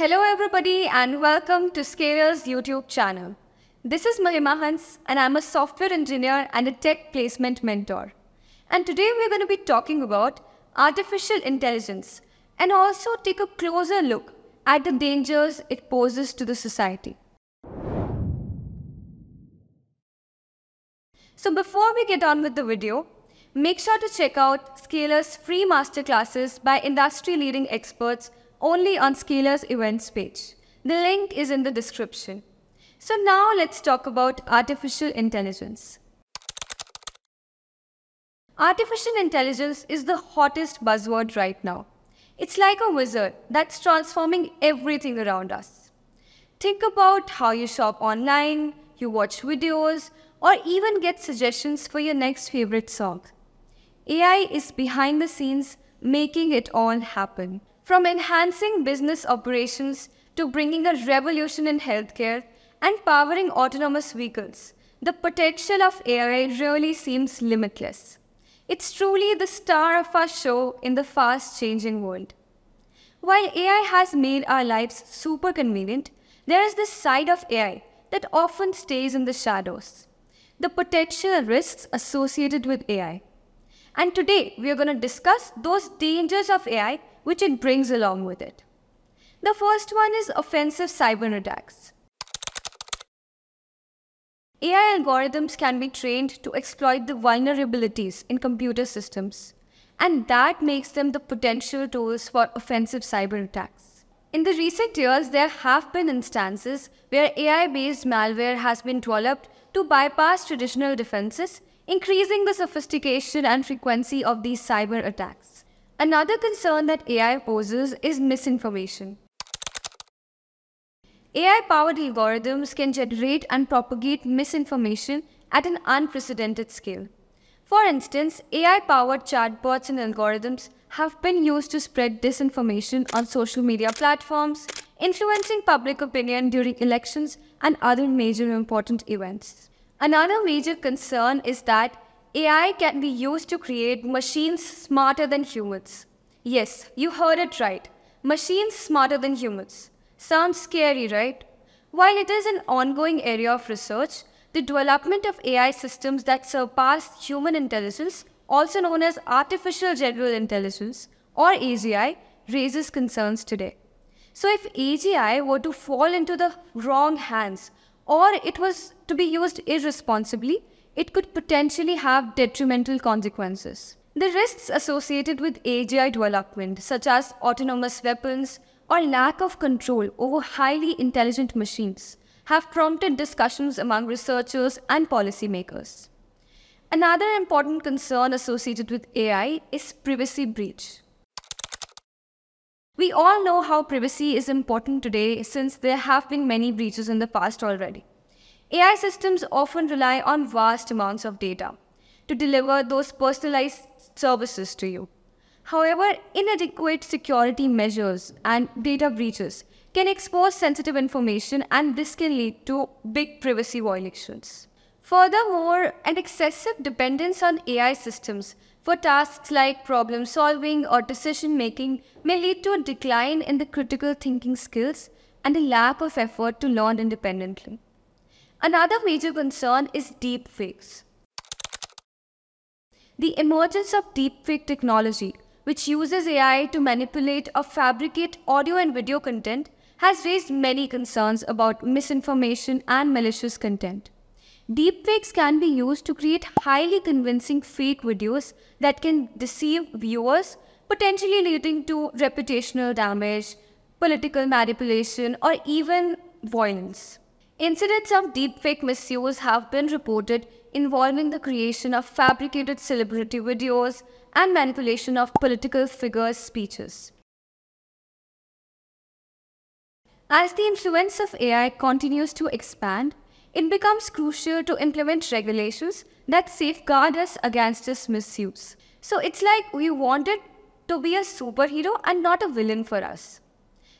Hello, everybody, and welcome to Scaler's YouTube channel. This is Mahima Hans, and I'm a software engineer and a tech placement mentor. And today we're going to be talking about artificial intelligence and also take a closer look at the dangers it poses to the society. So before we get on with the video, make sure to check out Scaler's free masterclasses by industry leading experts only on Scaler's events page. The link is in the description. So now let's talk about artificial intelligence. Artificial intelligence is the hottest buzzword right now. It's like a wizard that's transforming everything around us. Think about how you shop online, you watch videos, or even get suggestions for your next favorite song. AI is behind the scenes making it all happen. From enhancing business operations to bringing a revolution in healthcare and powering autonomous vehicles, the potential of AI really seems limitless. It's truly the star of our show in the fast changing world. While AI has made our lives super convenient, there is this side of AI that often stays in the shadows the potential risks associated with AI. And today we are going to discuss those dangers of AI which it brings along with it. The first one is offensive cyber attacks. AI algorithms can be trained to exploit the vulnerabilities in computer systems, and that makes them the potential tools for offensive cyber attacks. In the recent years, there have been instances where AI based malware has been developed to bypass traditional defenses, increasing the sophistication and frequency of these cyber attacks. Another concern that AI poses is misinformation. AI powered algorithms can generate and propagate misinformation at an unprecedented scale. For instance, AI powered chatbots and algorithms have been used to spread disinformation on social media platforms, influencing public opinion during elections and other major important events. Another major concern is that AI can be used to create machines smarter than humans. Yes, you heard it right. Machines smarter than humans. Sounds scary, right? While it is an ongoing area of research, the development of AI systems that surpass human intelligence, also known as artificial general intelligence or AGI, raises concerns today. So if AGI were to fall into the wrong hands or it was to be used irresponsibly, it could potentially have detrimental consequences. The risks associated with AGI development, such as autonomous weapons, or lack of control over highly intelligent machines have prompted discussions among researchers and policymakers. Another important concern associated with AI is privacy breach. We all know how privacy is important today since there have been many breaches in the past already. AI systems often rely on vast amounts of data to deliver those personalized services to you. However, inadequate security measures and data breaches can expose sensitive information and this can lead to big privacy violations. Furthermore, an excessive dependence on AI systems for tasks like problem solving or decision making may lead to a decline in the critical thinking skills and a lack of effort to learn independently. Another major concern is deepfakes. The emergence of deepfake technology which uses AI to manipulate or fabricate audio and video content, has raised many concerns about misinformation and malicious content. Deepfakes can be used to create highly convincing fake videos that can deceive viewers, potentially leading to reputational damage, political manipulation, or even violence. Incidents of deepfake misuse have been reported involving the creation of fabricated celebrity videos, and manipulation of political figures' speeches. As the influence of AI continues to expand, it becomes crucial to implement regulations that safeguard us against its misuse. So it's like we wanted to be a superhero and not a villain for us.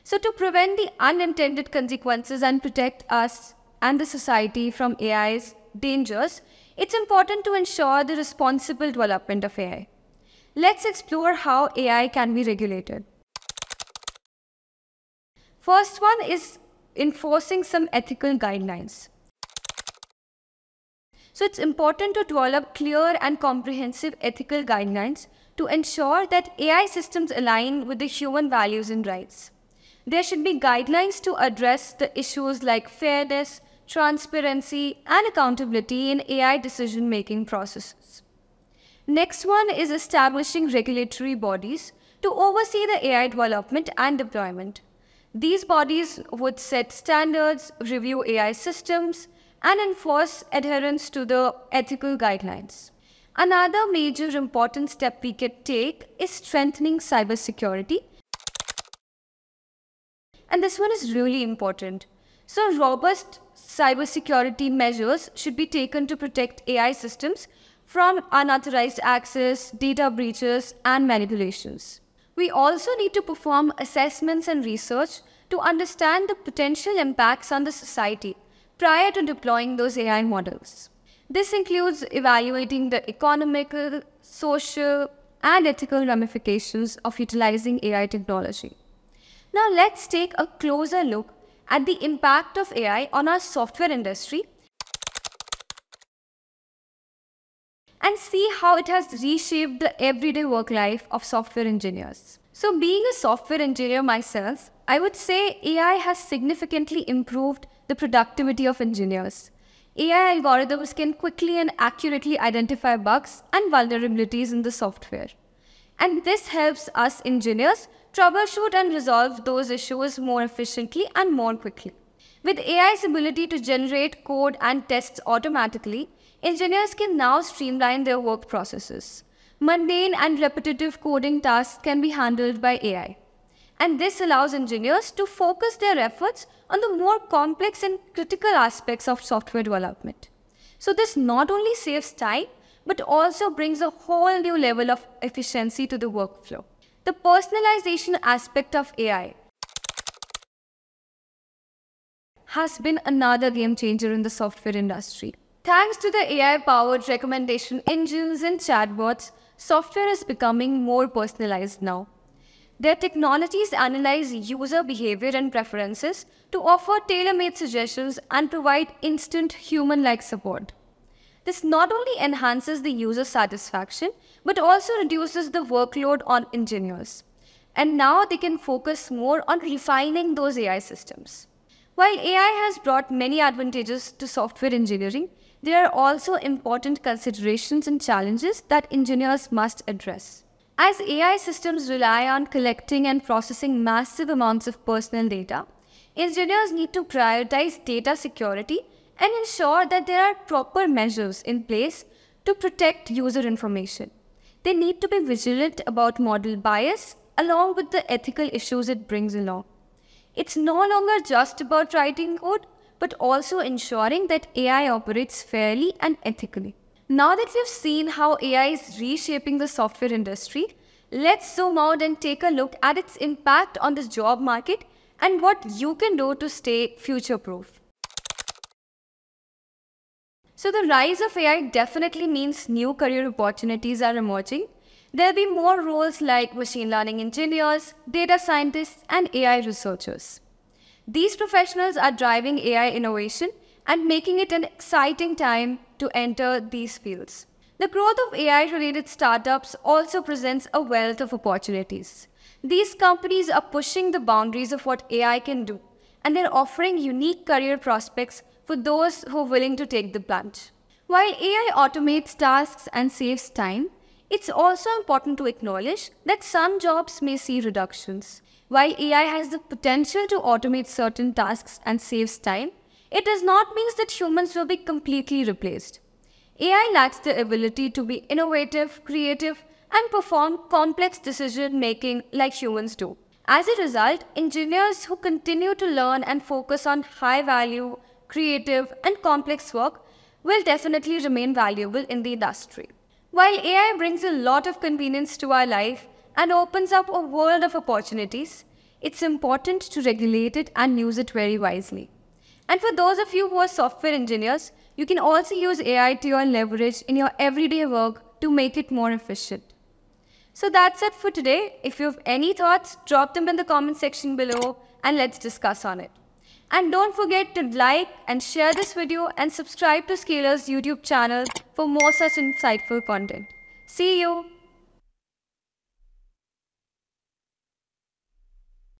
So to prevent the unintended consequences and protect us and the society from AI's dangers, it's important to ensure the responsible development of AI let's explore how AI can be regulated. First one is enforcing some ethical guidelines. So it's important to develop clear and comprehensive ethical guidelines to ensure that AI systems align with the human values and rights. There should be guidelines to address the issues like fairness, transparency, and accountability in AI decision making processes. Next one is establishing regulatory bodies to oversee the AI development and deployment. These bodies would set standards, review AI systems, and enforce adherence to the ethical guidelines. Another major important step we can take is strengthening cybersecurity. And this one is really important. So, robust cybersecurity measures should be taken to protect AI systems from unauthorized access, data breaches, and manipulations. We also need to perform assessments and research to understand the potential impacts on the society prior to deploying those AI models. This includes evaluating the economical, social, and ethical ramifications of utilizing AI technology. Now let's take a closer look at the impact of AI on our software industry and see how it has reshaped the everyday work life of software engineers. So being a software engineer myself, I would say AI has significantly improved the productivity of engineers. AI algorithms can quickly and accurately identify bugs and vulnerabilities in the software. And this helps us engineers troubleshoot and resolve those issues more efficiently and more quickly. With AI's ability to generate code and tests automatically, engineers can now streamline their work processes. Mundane and repetitive coding tasks can be handled by AI. And this allows engineers to focus their efforts on the more complex and critical aspects of software development. So this not only saves time, but also brings a whole new level of efficiency to the workflow. The personalization aspect of AI has been another game changer in the software industry. Thanks to the AI powered recommendation engines and chatbots, software is becoming more personalized now. Their technologies analyze user behavior and preferences to offer tailor made suggestions and provide instant human like support. This not only enhances the user satisfaction but also reduces the workload on engineers. And now they can focus more on refining those AI systems. While AI has brought many advantages to software engineering, there are also important considerations and challenges that engineers must address. As AI systems rely on collecting and processing massive amounts of personal data, engineers need to prioritize data security and ensure that there are proper measures in place to protect user information. They need to be vigilant about model bias along with the ethical issues it brings along. It's no longer just about writing code, but also ensuring that AI operates fairly and ethically. Now that we've seen how AI is reshaping the software industry, let's zoom out and take a look at its impact on the job market and what you can do to stay future proof. So, the rise of AI definitely means new career opportunities are emerging. There'll be more roles like machine learning engineers, data scientists, and AI researchers. These professionals are driving AI innovation and making it an exciting time to enter these fields. The growth of AI related startups also presents a wealth of opportunities. These companies are pushing the boundaries of what AI can do, and they're offering unique career prospects for those who are willing to take the plunge. While AI automates tasks and saves time, it's also important to acknowledge that some jobs may see reductions. While AI has the potential to automate certain tasks and saves time, it does not mean that humans will be completely replaced. AI lacks the ability to be innovative, creative, and perform complex decision making like humans do. As a result, engineers who continue to learn and focus on high value, creative, and complex work will definitely remain valuable in the industry. While AI brings a lot of convenience to our life and opens up a world of opportunities, it's important to regulate it and use it very wisely. And for those of you who are software engineers, you can also use AI to your leverage in your everyday work to make it more efficient. So that's it for today. If you have any thoughts, drop them in the comment section below and let's discuss on it. And don't forget to like and share this video and subscribe to Scaler's YouTube channel for more such insightful content. See you!